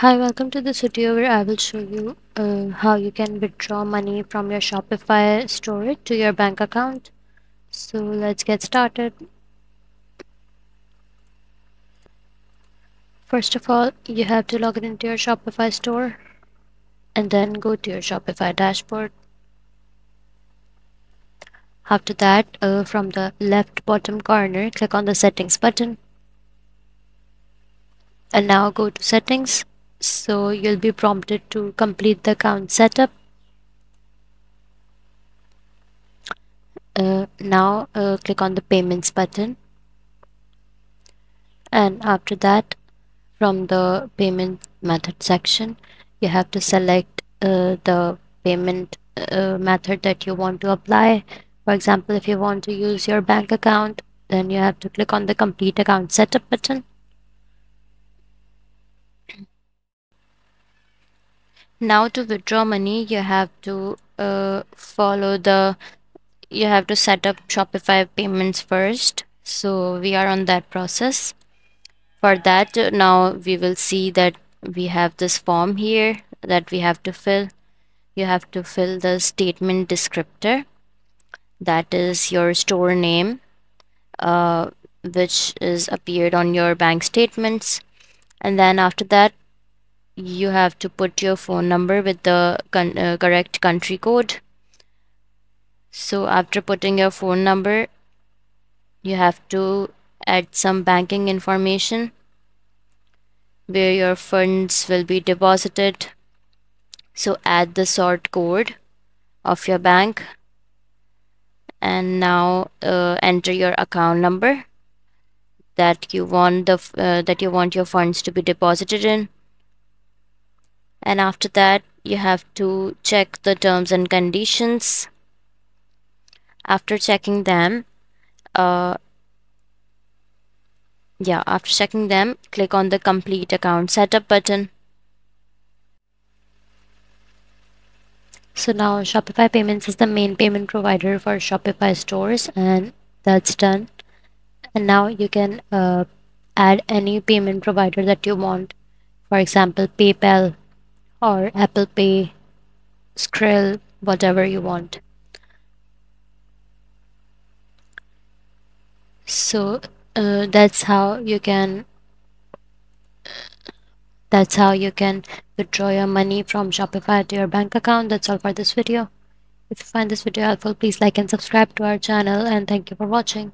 Hi, welcome to this video where I will show you uh, how you can withdraw money from your Shopify store to your bank account. So let's get started. First of all, you have to log in into your Shopify store and then go to your Shopify dashboard. After that, uh, from the left bottom corner, click on the settings button. And now go to settings so you'll be prompted to complete the account setup. Uh, now uh, click on the payments button. And after that from the payment method section you have to select uh, the payment uh, method that you want to apply. For example if you want to use your bank account then you have to click on the complete account setup button now to withdraw money you have to uh, follow the you have to set up shopify payments first. So we are on that process. For that now we will see that we have this form here that we have to fill. You have to fill the statement descriptor. That is your store name uh, which is appeared on your bank statements. And then after that you have to put your phone number with the uh, correct country code. So after putting your phone number you have to add some banking information where your funds will be deposited. So add the sort code of your bank. And now uh, enter your account number that you want the uh, that you want your funds to be deposited in and after that you have to check the terms and conditions. After checking them uh, yeah after checking them click on the complete account setup button. So now shopify payments is the main payment provider for shopify stores and that's done. And now you can uh, add any payment provider that you want. For example paypal or Apple Pay, Skrill, whatever you want. So uh, that's how you can that's how you can withdraw your money from Shopify to your bank account. That's all for this video. If you find this video helpful, please like and subscribe to our channel and thank you for watching.